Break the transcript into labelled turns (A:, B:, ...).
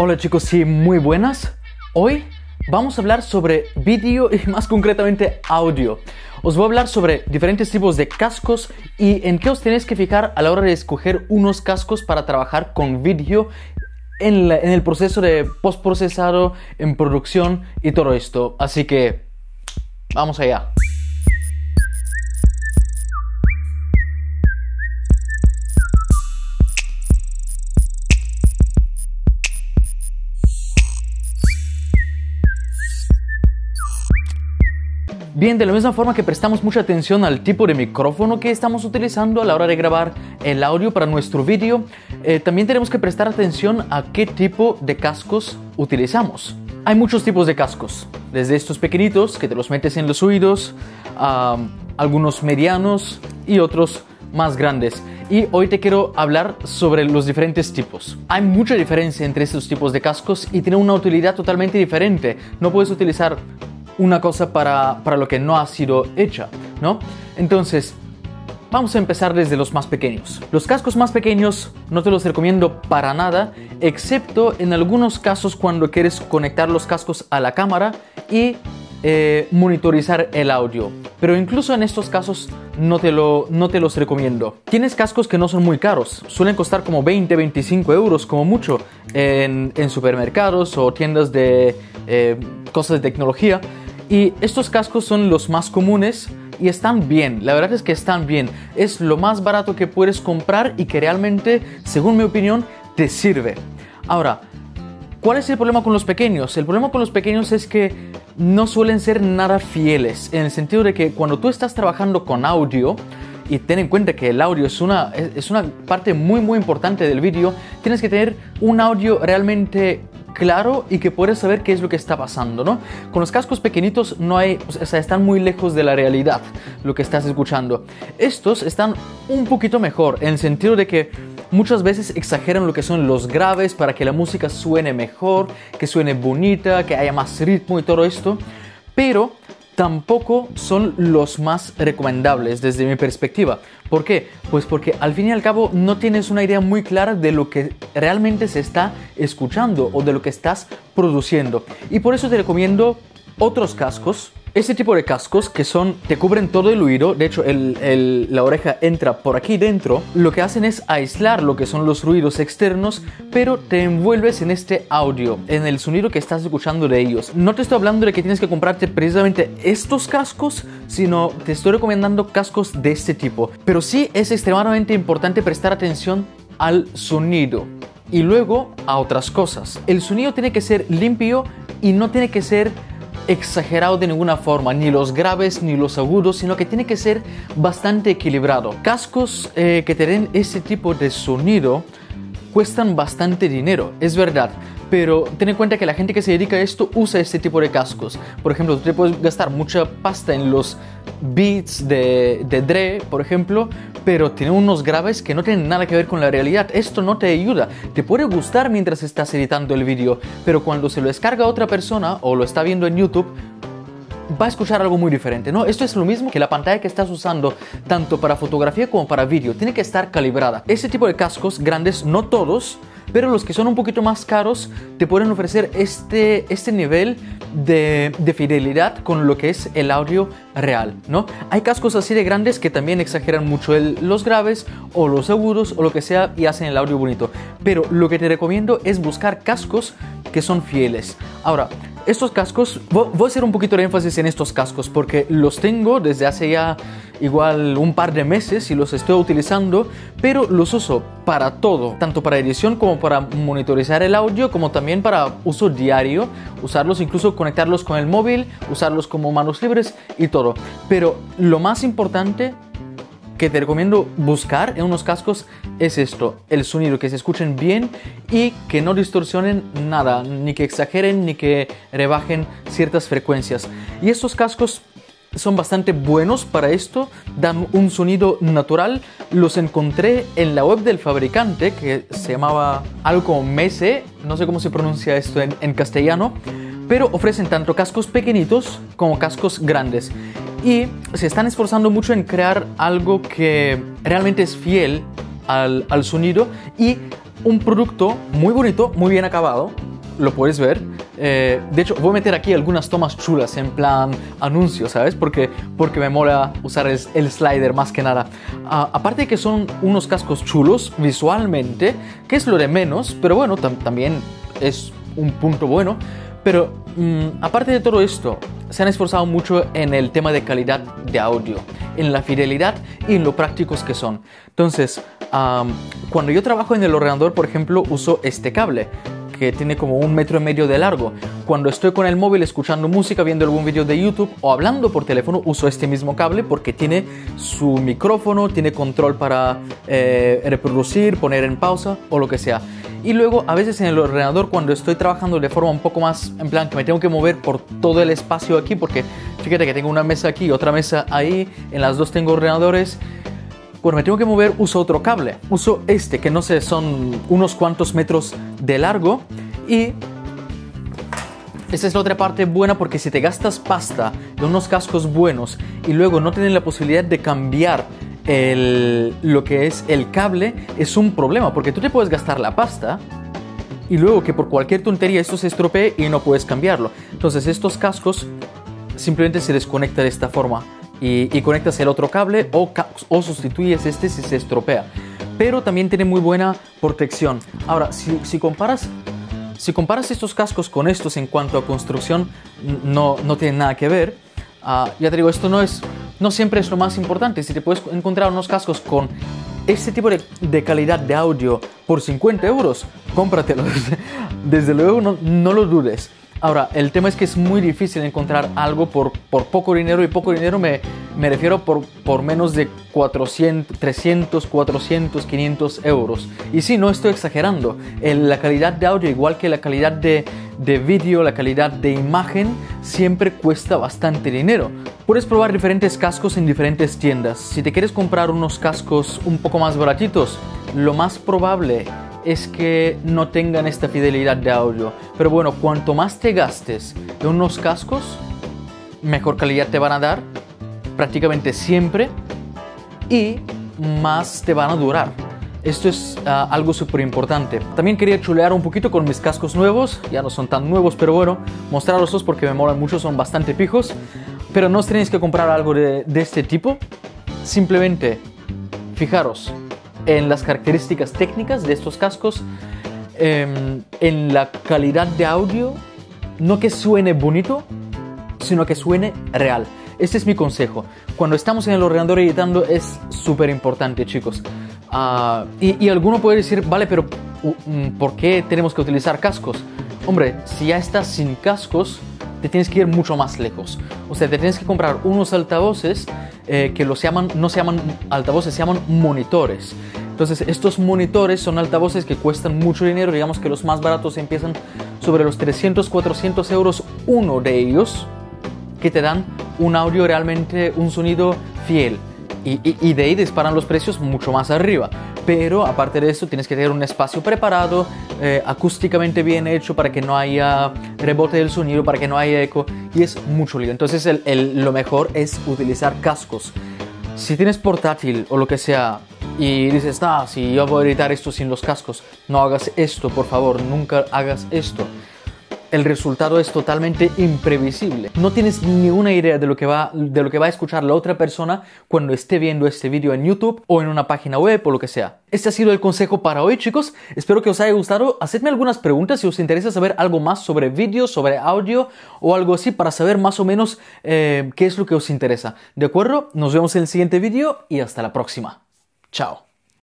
A: Hola chicos, sí, muy buenas. Hoy vamos a hablar sobre vídeo y más concretamente audio. Os voy a hablar sobre diferentes tipos de cascos y en qué os tenéis que fijar a la hora de escoger unos cascos para trabajar con vídeo en, en el proceso de postprocesado, en producción y todo esto. Así que, vamos allá. Bien, de la misma forma que prestamos mucha atención al tipo de micrófono que estamos utilizando a la hora de grabar el audio para nuestro vídeo, eh, también tenemos que prestar atención a qué tipo de cascos utilizamos. Hay muchos tipos de cascos, desde estos pequeñitos que te los metes en los oídos, a algunos medianos y otros más grandes. Y hoy te quiero hablar sobre los diferentes tipos. Hay mucha diferencia entre estos tipos de cascos y tienen una utilidad totalmente diferente. No puedes utilizar una cosa para, para lo que no ha sido hecha, ¿no? Entonces, Vamos a empezar desde los más pequeños. Los cascos más pequeños no te los recomiendo para nada, excepto en algunos casos cuando quieres conectar los cascos a la cámara y eh, monitorizar el audio. Pero incluso en estos casos no te, lo, no te los recomiendo. Tienes cascos que no son muy caros, suelen costar como 20-25 euros como mucho en, supermercados o tiendas de eh, cosas de tecnología. Y estos cascos son los más comunes y están bien, la verdad es que están bien. Es lo más barato que puedes comprar y que realmente, según mi opinión, te sirve. Ahora, ¿cuál es el problema con los pequeños? El problema con los pequeños es que no suelen ser nada fieles, en el sentido de que cuando tú estás trabajando con audio, y ten en cuenta que el audio es una, es una parte muy muy importante del vídeo, tienes que tener un audio realmente claro y que puedes saber qué es lo que está pasando, ¿no? Con los cascos pequeñitos no hay, o sea, están muy lejos de la realidad lo que estás escuchando. Estos están un poquito mejor en el sentido de que muchas veces exageran lo que son los graves para que la música suene mejor, que suene bonita, que haya más ritmo y todo esto, pero tampoco son los más recomendables desde mi perspectiva. ¿Por qué? Pues porque al fin y al cabo no tienes una idea muy clara de lo que realmente se está escuchando o de lo que estás produciendo. Y por eso te recomiendo otros cascos este tipo de cascos que son, te cubren todo el oído, de hecho la oreja entra por aquí dentro, lo que hacen es aislar lo que son los ruidos externos, pero te envuelves en este audio, en el sonido que estás escuchando de ellos. No te estoy hablando de que tienes que comprarte precisamente estos cascos, sino te estoy recomendando cascos de este tipo. Pero sí es extremadamente importante prestar atención al sonido y luego a otras cosas. El sonido tiene que ser limpio y no tiene que ser exagerado de ninguna forma, ni los graves ni los agudos, sino que tiene que ser bastante equilibrado. Cascos eh, que te den ese tipo de sonido cuestan bastante dinero, es verdad, pero ten en cuenta que la gente que se dedica a esto usa este tipo de cascos. Por ejemplo, tú te puedes gastar mucha pasta en los beats de, de Dre, por ejemplo, pero tiene unos graves que no tienen nada que ver con la realidad. Esto no te ayuda. Te puede gustar mientras estás editando el vídeo, pero cuando se lo descarga otra persona o lo está viendo en YouTube, va a escuchar algo muy diferente, ¿no? Esto es lo mismo que la pantalla que estás usando tanto para fotografía como para vídeo. Tiene que estar calibrada. Ese tipo de cascos grandes, no todos, pero los que son un poquito más caros te pueden ofrecer este, este nivel de, de, fidelidad con lo que es el audio real, ¿no? Hay cascos así de grandes que también exageran mucho los graves o los agudos o lo que sea y hacen el audio bonito, pero lo que te recomiendo es buscar cascos que son fieles. Ahora, estos cascos, voy a hacer un poquito de énfasis en estos cascos porque los tengo desde hace ya igual un par de meses y los estoy utilizando, pero los uso para todo, tanto para edición como para monitorizar el audio, como también para uso diario, usarlos incluso conectarlos con el móvil, usarlos como manos libres y todo. Pero lo más importante que te recomiendo buscar en unos cascos es esto, el sonido, que se escuchen bien y que no distorsionen nada, ni que exageren ni que rebajen ciertas frecuencias. Y estos cascos son bastante buenos para esto, dan un sonido natural. Los encontré en la web del fabricante que se llamaba algo como Mese, no sé cómo se pronuncia esto en, en castellano, pero ofrecen tanto cascos pequeñitos como cascos grandes y se están esforzando mucho en crear algo que realmente es fiel al, al sonido y un producto muy bonito, muy bien acabado, lo puedes ver. Eh, de hecho, voy a meter aquí algunas tomas chulas en plan anuncio, ¿sabes? Porque, porque me mola usar el, slider más que nada. Ah, aparte de que son unos cascos chulos visualmente, que es lo de menos, pero bueno, también es un punto bueno. Pero mm, aparte de todo esto, se han esforzado mucho en el tema de calidad de audio, en la fidelidad y en lo prácticos que son. Entonces, cuando yo trabajo en el ordenador, por ejemplo, uso este cable que tiene como un metro y medio de largo. Cuando estoy con el móvil escuchando música, viendo algún vídeo de YouTube o hablando por teléfono, uso este mismo cable porque tiene su micrófono, tiene control para eh, reproducir, poner en pausa o lo que sea. Y luego a veces en el ordenador cuando estoy trabajando de forma un poco más en plan que me tengo que mover por todo el espacio aquí porque fíjate que tengo una mesa aquí otra mesa ahí, en las dos tengo ordenadores cuando me tengo que mover uso otro cable. Uso este que no sé, son unos cuantos metros de largo y esa es la otra parte buena porque si te gastas pasta de unos cascos buenos y luego no tienes la posibilidad de cambiar el, lo que es el cable, es un problema porque tú te puedes gastar la pasta y luego que por cualquier tontería esto se estropee y no puedes cambiarlo. Entonces estos cascos simplemente se desconectan de esta forma y, conectas el otro cable o, o sustituyes este si se estropea. Pero también tiene muy buena protección. Ahora, si, si comparas si comparas estos cascos con estos en cuanto a construcción, no, no tienen nada que ver. Ah, ya te digo, esto no, es, no siempre es lo más importante. Si te puedes encontrar unos cascos con este tipo de, calidad de audio por 50 euros, cómpratelos. Desde luego, no, no lo dudes. Ahora, el tema es que es muy difícil encontrar algo por, por poco dinero y poco dinero me, me refiero por, por menos de 400, 300, 400, 500 euros. Y sí, no estoy exagerando. la calidad de audio, igual que la calidad de, de vídeo, la calidad de imagen, siempre cuesta bastante dinero. Puedes probar diferentes cascos en diferentes tiendas. Si te quieres comprar unos cascos un poco más baratitos, lo más probable es que no tengan esta fidelidad de audio. Pero bueno, cuanto más te gastes en unos cascos, mejor calidad te van a dar prácticamente siempre y más te van a durar. Esto es ah, algo súper importante. También quería chulear un poquito con mis cascos nuevos. Ya no son tan nuevos, pero bueno, mostrarlos porque me molan mucho, son bastante pijos. Pero no os tenéis que comprar algo de, de este tipo. Simplemente, fijaros, en las características técnicas de estos cascos, em, en la calidad de audio, no que suene bonito, sino que suene real. Este es mi consejo. Cuando estamos en el ordenador editando es súper importante, chicos. Ah, y, y, alguno puede decir, vale, pero mm, ¿por qué tenemos que utilizar cascos? Hombre, si ya estás sin cascos, te tienes que ir mucho más lejos. O sea, te tienes que comprar unos altavoces eh, que los llaman, no se llaman altavoces, se llaman monitores. Entonces, estos monitores son altavoces que cuestan mucho dinero. Digamos que los más baratos empiezan sobre los 300, 400 euros uno de ellos, que te dan un audio realmente, un sonido fiel. Y, y, de ahí disparan los precios mucho más arriba. Pero aparte de eso, tienes que tener un espacio preparado, eh, acústicamente bien hecho para que no haya rebote del sonido, para que no haya eco. Y es mucho lío. Entonces, el, lo mejor es utilizar cascos. Si tienes portátil o lo que sea y dices, ah, si yo voy a editar esto sin los cascos, no hagas esto, por favor, nunca hagas esto el resultado es totalmente imprevisible. No tienes ni una idea de lo que va, de lo que va a escuchar la otra persona cuando esté viendo este vídeo en YouTube o en una página web o lo que sea. Este ha sido el consejo para hoy, chicos. Espero que os haya gustado. Hacedme algunas preguntas si os interesa saber algo más sobre vídeo, sobre audio o algo así para saber más o menos eh, qué es lo que os interesa. ¿De acuerdo? Nos vemos en el siguiente vídeo y hasta la próxima. Chao.